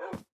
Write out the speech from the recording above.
you